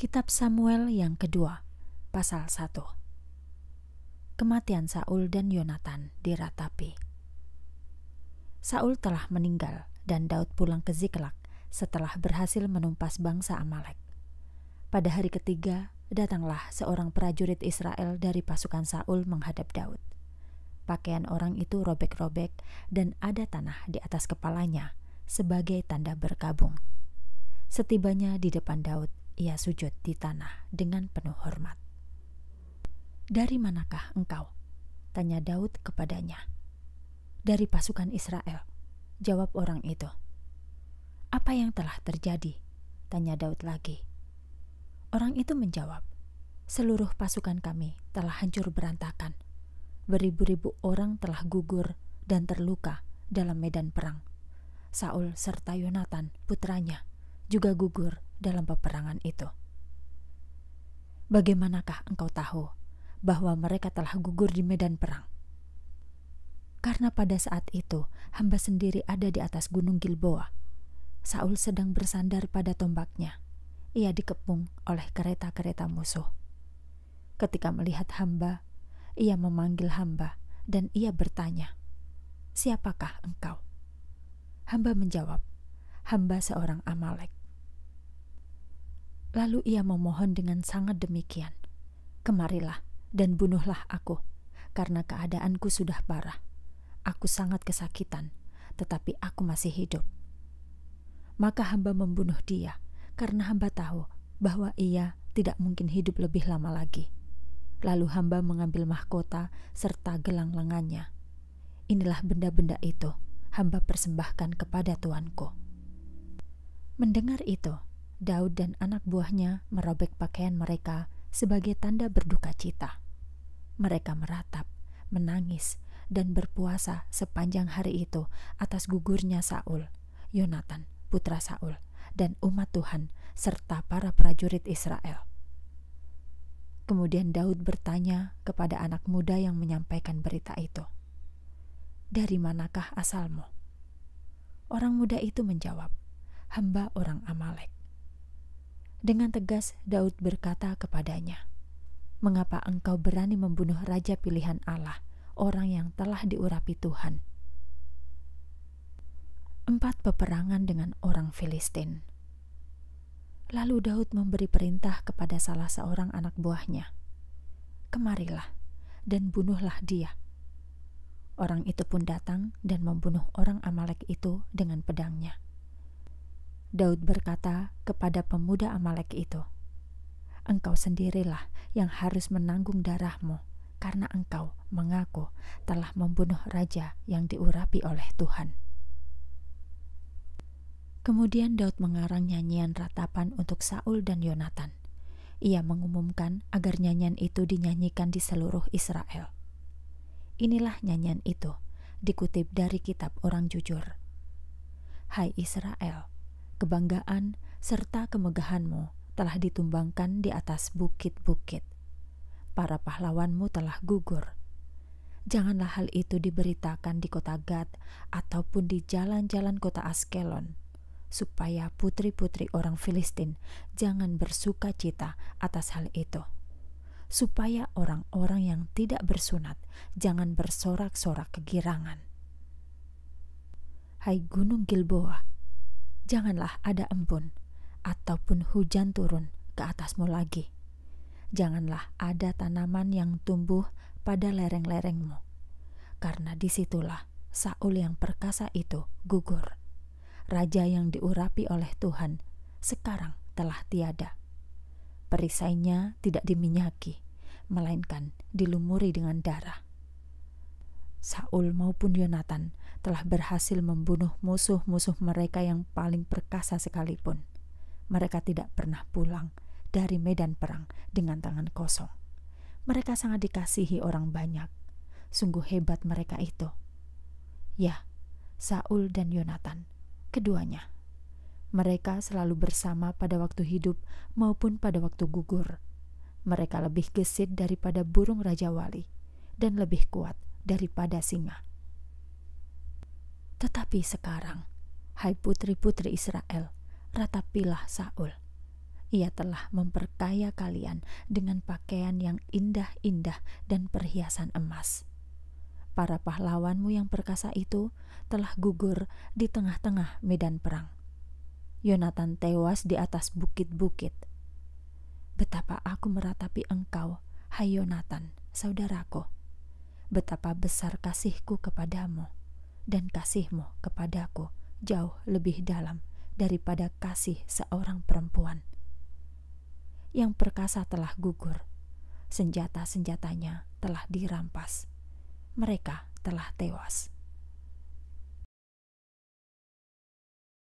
Kitab Samuel yang kedua, pasal 1. Kematian Saul dan Yonatan diratapi. Saul telah meninggal dan Daud pulang ke Ziklag setelah berhasil menumpas bangsa Amalek. Pada hari ketiga, datanglah seorang prajurit Israel dari pasukan Saul menghadap Daud. Pakaian orang itu robek-robek dan ada tanah di atas kepalanya sebagai tanda berkabung. Setibanya di depan Daud, ia sujud di tanah dengan penuh hormat. Dari manakah engkau? Tanya Daud kepadanya. Dari pasukan Israel, jawab orang itu. Apa yang telah terjadi? Tanya Daud lagi. Orang itu menjawab, seluruh pasukan kami telah hancur berantakan. Beribu-ribu orang telah gugur dan terluka dalam medan perang. Saul serta Yonatan, putranya, juga gugur dalam peperangan itu. Bagaimanakah engkau tahu bahwa mereka telah gugur di medan perang? Karena pada saat itu hamba sendiri ada di atas gunung Gilboa. Saul sedang bersandar pada tombaknya. Ia dikepung oleh kereta-kereta musuh. Ketika melihat hamba, ia memanggil hamba dan ia bertanya, "Siapakah engkau?" Hamba menjawab, hamba seorang Amalek. Lalu ia memohon dengan sangat demikian, Kemarilah dan bunuhlah aku, karena keadaanku sudah parah. Aku sangat kesakitan, tetapi aku masih hidup. Maka hamba membunuh dia, karena hamba tahu bahwa ia tidak mungkin hidup lebih lama lagi. Lalu hamba mengambil mahkota serta gelang lengannya. Inilah benda-benda itu hamba persembahkan kepada tuanku. Mendengar itu, Daud dan anak buahnya merobek pakaian mereka sebagai tanda berduka cita. Mereka meratap, menangis, dan berpuasa sepanjang hari itu atas gugurnya Saul, Yonatan, putra Saul, dan umat Tuhan, serta para prajurit Israel. Kemudian Daud bertanya kepada anak muda yang menyampaikan berita itu dari manakah asalmu? Orang muda itu menjawab, hamba orang Amalek. Dengan tegas Daud berkata kepadanya, Mengapa engkau berani membunuh raja pilihan Allah, orang yang telah diurapi Tuhan? Empat peperangan dengan orang Filistin. Lalu Daud memberi perintah kepada salah seorang anak buahnya, Kemarilah dan bunuhlah dia Orang itu pun datang dan membunuh orang Amalek itu dengan pedangnya. Daud berkata kepada pemuda Amalek itu, "Engkau sendirilah yang harus menanggung darahmu, karena engkau mengaku telah membunuh raja yang diurapi oleh Tuhan." Kemudian Daud mengarang nyanyian ratapan untuk Saul dan Yonatan. Ia mengumumkan agar nyanyian itu dinyanyikan di seluruh Israel. Inilah nyanyian itu, dikutip dari kitab orang jujur. Hai Israel, kebanggaan serta kemegahanmu telah ditumbangkan di atas bukit-bukit. Para pahlawanmu telah gugur. Janganlah hal itu diberitakan di kota Gad ataupun di jalan-jalan kota Askelon, supaya putri-putri orang Filistin jangan bersuka cita atas hal itu supaya orang-orang yang tidak bersunat jangan bersorak-sorak kegirangan. Hai Gunung Gilboa, janganlah ada embun ataupun hujan turun ke atasmu lagi. Janganlah ada tanaman yang tumbuh pada lereng-lerengmu, karena di situlah Saul yang perkasa itu gugur. Raja yang diurapi oleh Tuhan sekarang telah tiada perisainya tidak diminyaki, melainkan dilumuri dengan darah. Saul maupun Yonatan telah berhasil membunuh musuh-musuh mereka yang paling perkasa sekalipun. Mereka tidak pernah pulang dari medan perang dengan tangan kosong. Mereka sangat dikasihi orang banyak. Sungguh hebat mereka itu. Ya, Saul dan Yonatan, keduanya mereka selalu bersama pada waktu hidup maupun pada waktu gugur. Mereka lebih gesit daripada burung raja wali dan lebih kuat daripada singa. Tetapi sekarang, hai putri-putri Israel, ratapilah Saul. Ia telah memperkaya kalian dengan pakaian yang indah-indah dan perhiasan emas. Para pahlawanmu yang perkasa itu telah gugur di tengah-tengah medan perang. Yonatan tewas di atas bukit-bukit. Betapa aku meratapi engkau, hai Yonatan, saudaraku. Betapa besar kasihku kepadamu, dan kasihmu kepadaku jauh lebih dalam daripada kasih seorang perempuan yang perkasa telah gugur. Senjata-senjatanya telah dirampas. Mereka telah tewas.